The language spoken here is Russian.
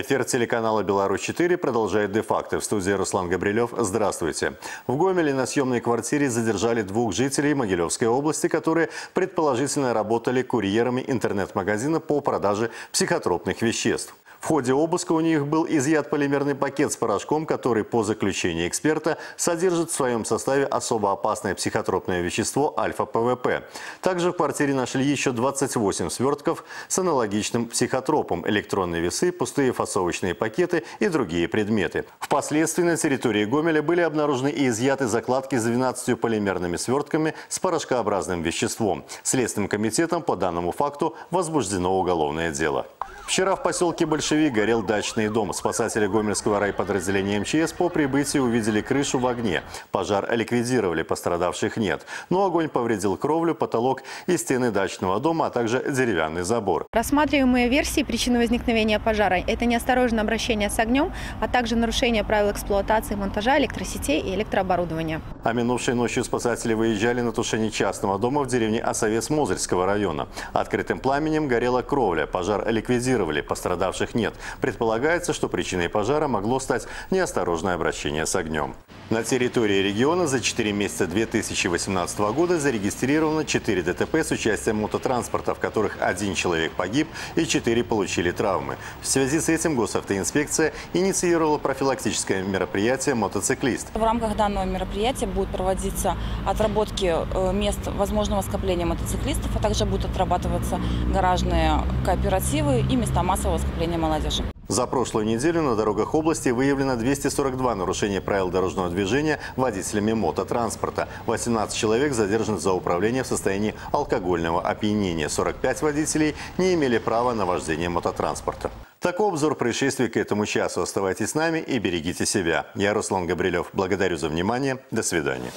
Эфир телеканала «Беларусь-4» продолжает де-факто. В студии Руслан Габрилев. Здравствуйте. В Гомеле на съемной квартире задержали двух жителей Могилевской области, которые предположительно работали курьерами интернет-магазина по продаже психотропных веществ. В ходе обыска у них был изъят полимерный пакет с порошком, который, по заключению эксперта, содержит в своем составе особо опасное психотропное вещество альфа-ПВП. Также в квартире нашли еще 28 свертков с аналогичным психотропом, электронные весы, пустые фасовочные пакеты и другие предметы. Впоследствии на территории Гомеля были обнаружены и изъяты закладки с 12 полимерными свертками с порошкообразным веществом. Следственным комитетом по данному факту возбуждено уголовное дело. Вчера в поселке Большевик горел дачный дом. Спасатели Гомельского райподразделения МЧС по прибытии увидели крышу в огне. Пожар ликвидировали, пострадавших нет. Но огонь повредил кровлю, потолок и стены дачного дома, а также деревянный забор. Рассматриваемые версии причины возникновения пожара – это неосторожное обращение с огнем, а также нарушение правил эксплуатации монтажа электросетей и электрооборудования. А минувшей ночью спасатели выезжали на тушение частного дома в деревне Осовец Мозырского района. Открытым пламенем горела кровля. Пожар ликвидировали, пострадавших нет. Предполагается, что причиной пожара могло стать неосторожное обращение с огнем. На территории региона за 4 месяца 2018 года зарегистрировано 4 ДТП с участием мототранспорта, в которых один человек погиб и 4 получили травмы. В связи с этим госавтоинспекция инициировала профилактическое мероприятие «Мотоциклист». В рамках данного мероприятия будут проводиться отработки э, мест возможного скопления мотоциклистов, а также будут отрабатываться гаражные кооперативы и места массового скопления молодежи. За прошлую неделю на дорогах области выявлено 242 нарушения правил дорожного движения водителями мототранспорта. 18 человек задержаны за управление в состоянии алкогольного опьянения. 45 водителей не имели права на вождение мототранспорта. Такой обзор происшествий к этому часу. Оставайтесь с нами и берегите себя. Я Руслан Габрилев. Благодарю за внимание. До свидания.